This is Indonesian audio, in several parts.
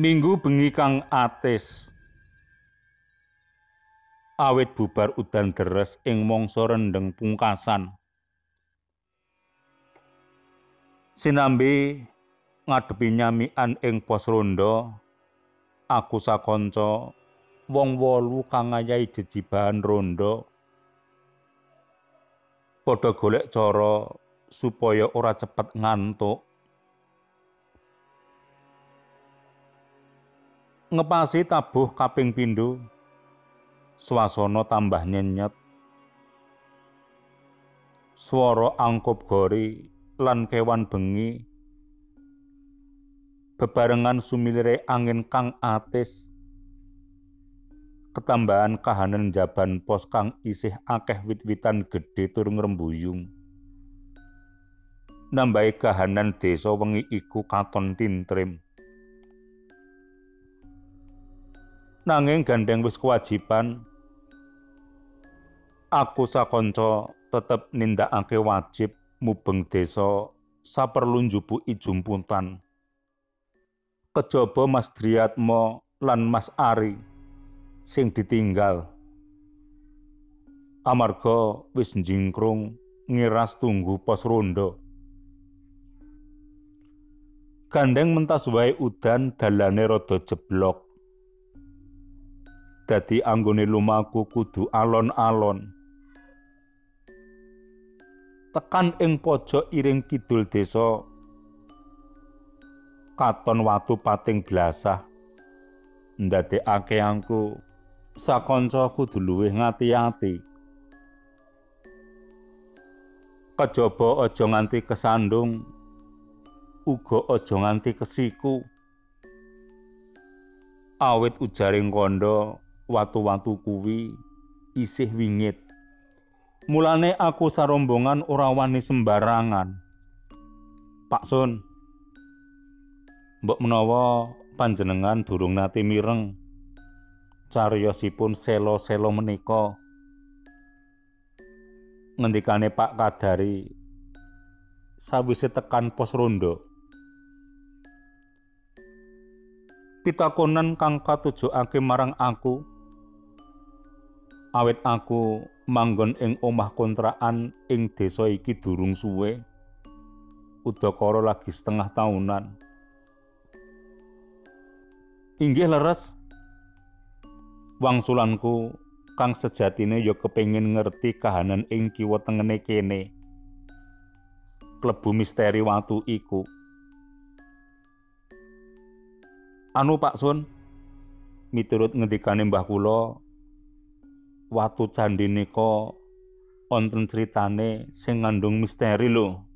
Minggu bengi kang atis. Awit bubar udan deres ing mangsa rendeng pungkasan. Sinambi ngadepi nyamikan ing pos ronda, aku sakanca wong wolu kang ngayahi jejibahan ronda padha golek cara supaya ora cepet ngantuk. Ngepasi tabuh kaping pindho swasana tambah nyenyet swara angkup gori lan kewan bengi bebarengan sumilire angin kang atis ketambahan kahanan jaban pos kang isih akeh wit-witan gedhe tur ngrembuyung nambahi kahanan desa wengi iku katon tintrim nanging gandeng wis kewajiban aku sakonco tetep nindakake wajib mubeng desa saperlu njupuki jumputan kejaba Mas Driatmo lan Mas Ari sing ditinggal. Amarga wis jingkrung ngiras tunggu pos rondo. Gandeng mentas wae udan dalane rada jeblok dadi anggone lumaku kudu alon-alon. Tekan ing pojok iring kidul desa katon watu pating blasah ndadekake angku sakanca kudu luwih ngati-ati. Kejaba aja nganti kesandung uga aja nganti kesiku. Awit ujaring kandha watu-watu kuwi isih wingit. Mulane aku sarombongan ora wani sembarangan. Pak Sun, mbok menawa panjenengan durung nate mireng cariyosipun selo-selo menika. Ngendikane Pak Kadari sawise tekan pos rondo. Pitakonan kang katujokake marang aku awit aku manggon ing omah kontrakan ing desa iki durung suwe. Udakara lagi setengah taunan inggih leres. Wangsulanku kang sejatine ya kepengin ngerti kahanan ing kiwa tengene kene. Klebu misteri watu iku. Anu Pak Sun miturut ngendikane Mbah kula watu candhi nika wonten critane sing ngandung misteri lho.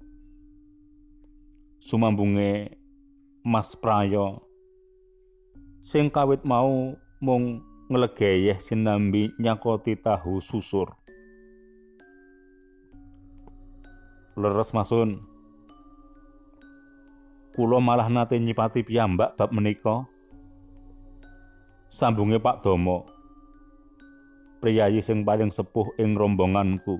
Sumambunge Mas Prayo sing kawit mau mung nglegeyeh sinambi nyakoti tahu susur. Leres masun. Kulo malah nate nyipati piyambak bab menika. Sambunge Pak Domo. Priyayi sing paling sepuh ing rombonganku.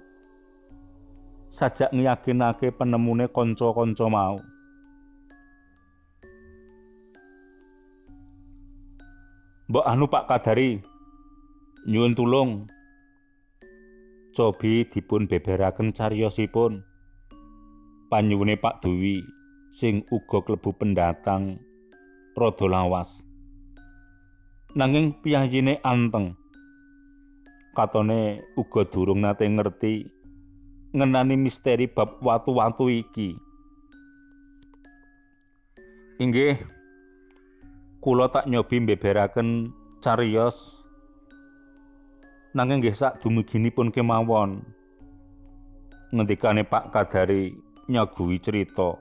Sajak ngiyakinake penemune kanca-kanca mau. Mbok anu Pak Kadari, nyuwun tulung. Cobi dipun beberaken cariyosipun. Panyuwune Pak Dewi sing uga klebu pendatang rada lawas. Nanging piyayine anteng. Katone uga durung nate ngerti ngenani misteri bab watu-watu iki. Inggih, kula tak nyobi mbeberaken cariyos nanging nggih sak dumuginipun kemawon. Ngendikane Pak Kadari nyaguhi cerita.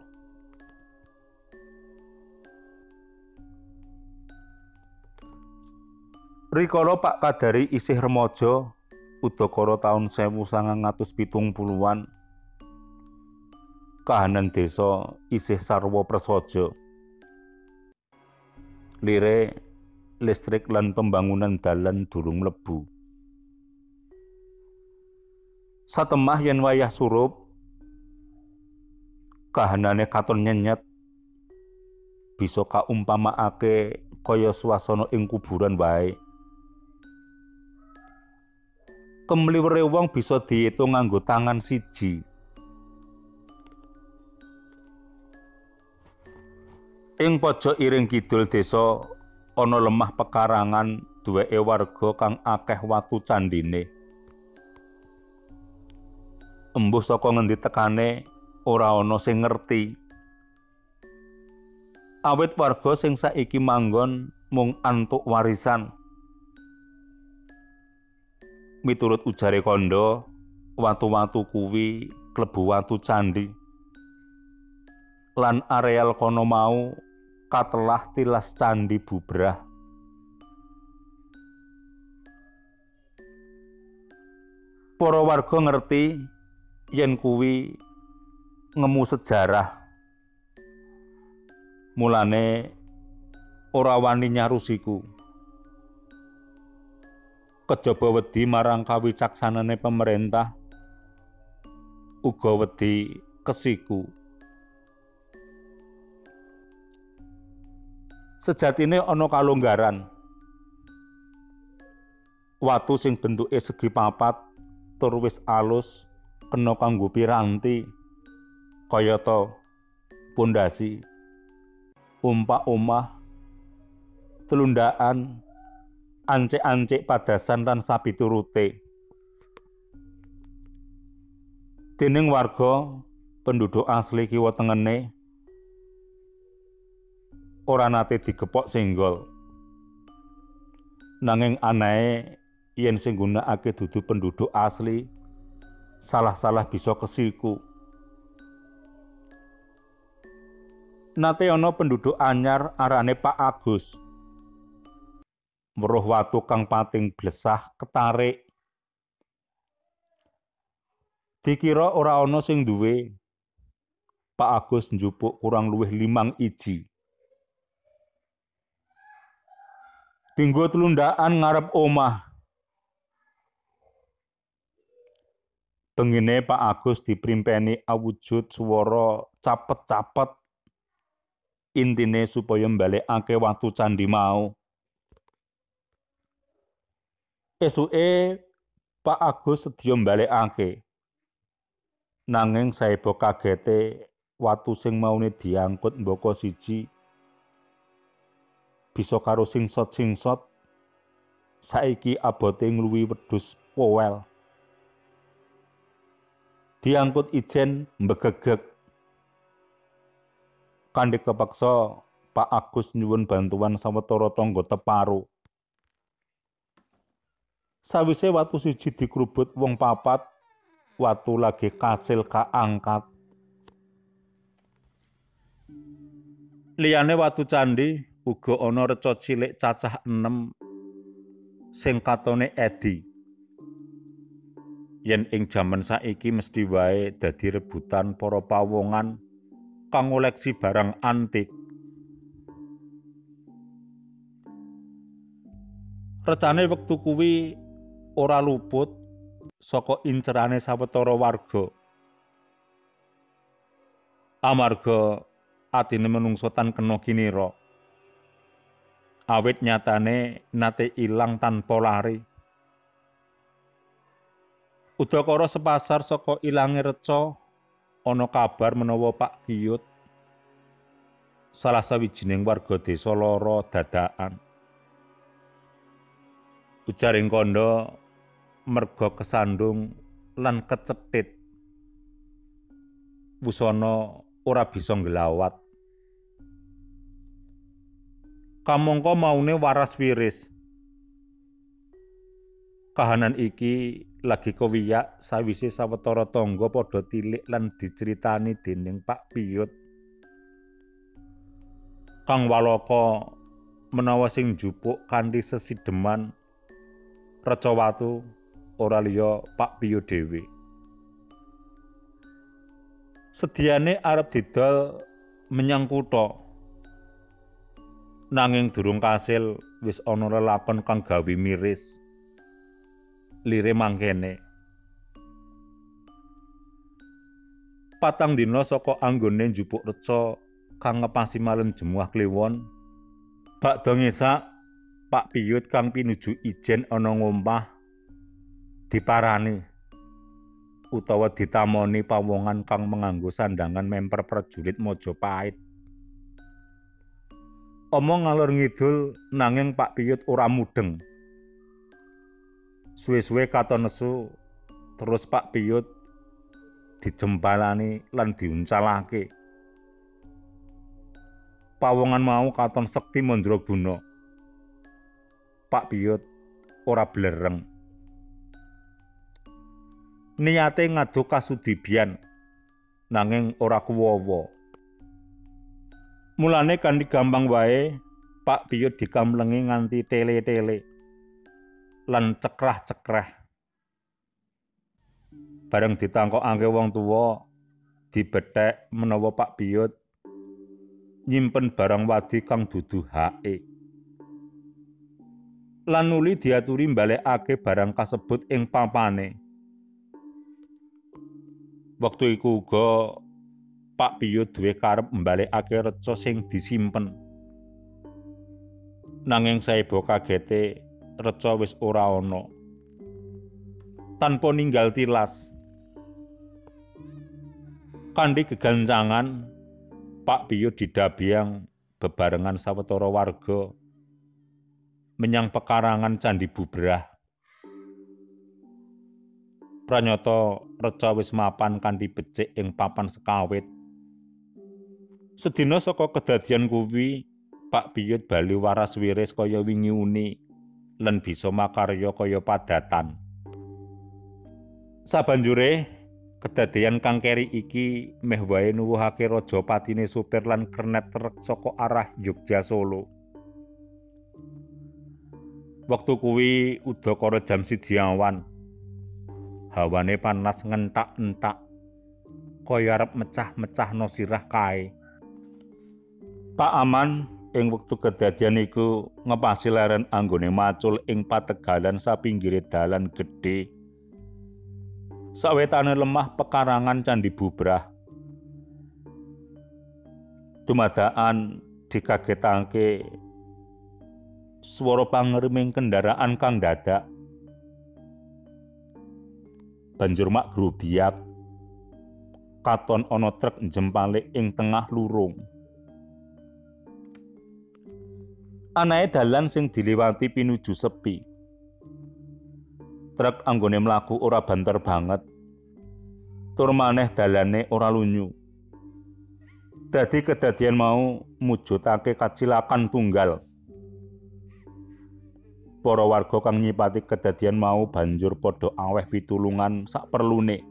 Rikala Pak Kadari isih remaja udakara taun 1970-an kahanan desa isih sarwa prasaja. Lire listrik lan pembangunan dalan durung mlebu. Satemah yen wayah surup kahanane katon nyenyet bisa kaumpamakake kaya swasana ing kuburan wae. Kemliwere wong bisa diitung nganggo tangan siji. Ing pojok iring kidul desa ana lemah pekarangan duweke warga kang akeh watu candine. Embuh saka ngendi tekane ora ana sing ngerti. Awit warga sing saiki manggon mung antuk warisan. Miturut ujare kondo, watu-watu kuwi klebu watu candi. Lan areal kono mau katelah tilas candi bubrah. Para warga ngerti yen kuwi ngemu sejarah. Mulane ora wani nyarusiku. Kejaba wedi marang kawicaksanane pemerintah. Uga wedi kesiku. Sejatine ana kalonggaran. Watu sing bentuke segi papat tur wis alus kena kanggo piranti kayata pondasi umpak omah telundaan ancek-ancek padasan lan sapiturute dening warga penduduk asli kiwa tengene ora nate digepok senggol. Nanging anae yen sing gunakake dudu penduduk asli, salah-salah bisa kesiku. Nate ana penduduk anyar arane Pak Agus. Weruh watu kang pating blesah ketarik. Dikira ora ana sing duwe. Pak Agus njupuk kurang luwih limang iji. Dinggo telundaan ngarep omah. Bengine Pak Agus diprimpeni awujud swara capet-capet. Intine supaya mbalekake watu candi mau. Esuke Pak Agus sedya mbalekake. Nanging saebo kagete watu sing maune diangkut mboko siji bisa karo singsot-singsot saiki abote ngluwi wedhus powel diangkut ijen mbegegek kandhe kepaksa Pak Agus nyuwun bantuan sawetara tangga teparu sawise watu siji dikrubut wong papat watu lagi kasil kaangkat liyane watu candi uga ana reca cilik cacah enem sing katone edi. Yen ing jaman saiki mesti wae dadi rebutan para pawongan kang ngoleksi barang antik. Recane wektu kuwi ora luput saka incerane sawetara warga. Amarga atine menungso tan kena kinira. awit nyatane nate ilang tanpa lari. Udakara sepasar saka ilange reca ana kabar menawa Pak Kiyut salah sawijining warga desa lara dadakan. Ujaring kandha merga kesandung lan kecethit. Busana ora bisa nglawat. kamangka maune waras wiris. Kahanan iki lagi kewiyak sawise sawetara tangga padha tilik lan diceritani dening Pak Piyut. Kang Walaka menawa sing jupuk kanthi sesideman reca watu ora liya Pak Piyut dhewe. Sediane arep didol menyang kutha. nanging durung kasil wis ana lelakon kang gawe miris lire mangkene patang dina saka anggone njupuk reca kang ngepasi malem jemuah kliwon. Bakda ngesak Pak Piyut kang pinuju ijen ana ngompah diparani utawa ditamoni pawongan kang menganggo sandangan memper prajurit Majapahit. Omong ngalor ngidul nanging Pak Piyut ora mudeng. Suwe-suwe katon nesu terus Pak Piyut dijembalani lan diuncalake. Pawongan mau katon sekti mandraguna. Pak Piyut ora blereng. Niate ngadu kasudibian nanging ora kuwowo. Mulane kan gampang wae Pak Piyut dikamlengi nganti tele-tele lan cekrah-cekrah. Bareng ditangkokake wong tuwa dibethek menawa Pak Piyut nyimpen barang wadi kang dudu hake. Lan nuli diaturi mbalekake barang kasebut ing papane. Waktu iku uga Pak Piyut duwe karep mbalekake reca sing disimpen. Nanging saebo kagete reca wis ora ana. Tanpa ninggal tilas. Kandi gegancangan Pak Piyut didabiang bebarengan sawetara warga menyang pekarangan Candi Bubrah. Pranyata reca wis mapan kanthi becik ing papan sekawit. Sedina saka kedadian kuwi, Pak Piyut bali waras wiris kaya wingi uni lan bisa makarya kaya padatan. Sabanjure, kedadian kang keri iki meh wae nuwuhake raja patine supir lan kernet truk saka arah Yogya Solo. Waktu kuwi udakara jam siji awan. Hawane panas ngentak-entak kaya arep mecah-mecah no sirah kae. Pak Aman ing wektu kedadian iku ngepasi leren anggone macul ing pategalan sapinggire dalan gedhe. Sawetane lemah pekarangan Candi Bubrah. Dumadaan dikagetake swara pangeriming kendaraan kang dadak banjur mak grubiak katon ana truk jempalik ing tengah lurung. Anae dalan sing diliwati pinuju sepi. Truk anggone mlaku ora banter banget. Tur maneh dalane ora lunyu. Dadi kedadian mau mujudake kacilakan tunggal para warga kang nyipati kedadian mau banjur padha aweh pitulungan sak perlune.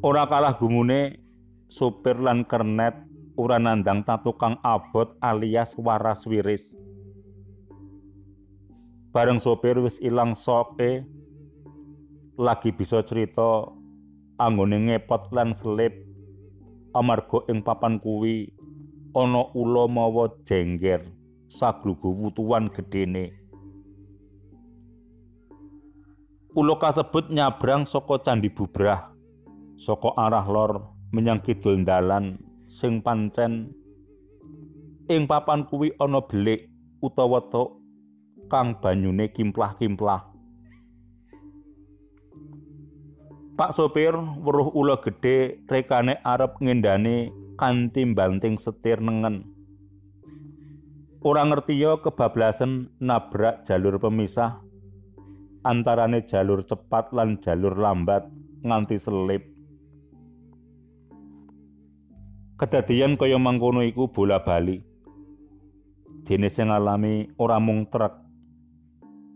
Ora kalah gumune supir lan kernet ora nandang tatu kang abot alias waras wiris. Bareng sopir wis ilang soke lagi bisa cerita anggone ngepot lan selip amarga ing papan kuwi ana ula mawa jengger. Saglugu wutuwan gedene. Ulo kasebut nyabrang saka Candi Bubrah saka arah lor menyang kidul dalan sing pancen ing papan kuwi ana belik utawa tok kang banyune kimplah-kimplah. Pak sopir weruh ula gedhe rekane arep ngendane kanthi banting setir nengen. Ora ngerti yo kebablasan nabrak jalur pemisah antarane jalur cepat lan jalur lambat nganti selip. Kedadian kaya mangkono iku bola-bali. Dene sing ngalami ora mung truk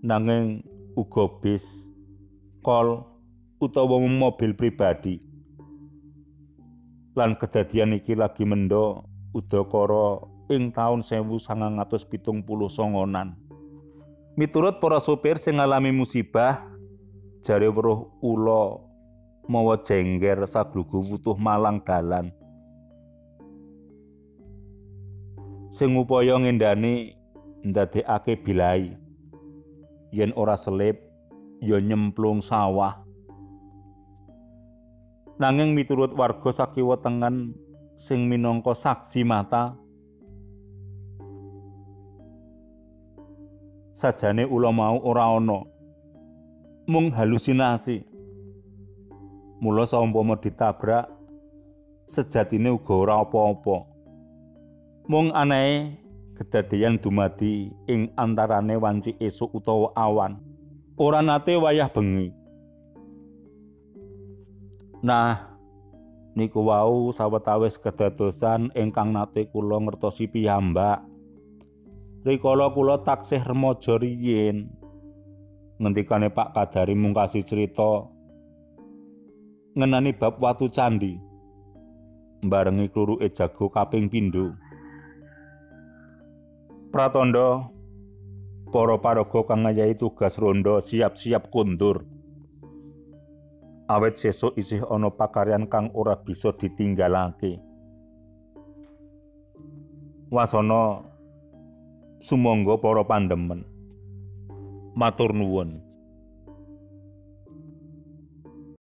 nanging uga bis, kol utawa mobil pribadi. Lan kedadian iki lagi mendo udakara ing taun 1979-an. Miturut para sopir sing ngalami musibah, jare weruh ula mawa jengger saglugu wutuh malang dalan. Sing upaya ngendani ndadekake bilai. Yen ora selip, ya nyemplung sawah. Nanging miturut warga sakiwa tengen sing minangka saksi mata sajane ula mau ora ana. Mung halusinasi. Mula saumpama ditabrak sejatine uga ora apa-apa. Mung aneh kedadian dumadi ing antarane wanci esuk utawa awan. Ora nate wayah bengi. Nah niku wau sawetawis kedadosan ingkang nate kula ngertosi piyambak rikala kula taksih remaja riyin ngendikane Pak Kadari mungkasi cerita ngenani bab watu candi barengi kluruke jago kaping pindho Pratandha para paraga kang ngayahi tugas ronda siap-siap kundur. Awet sesuk isih ana pakaryan kang ora bisa ditinggalake. Wasana sumangga para pandemen. Matur nuwun.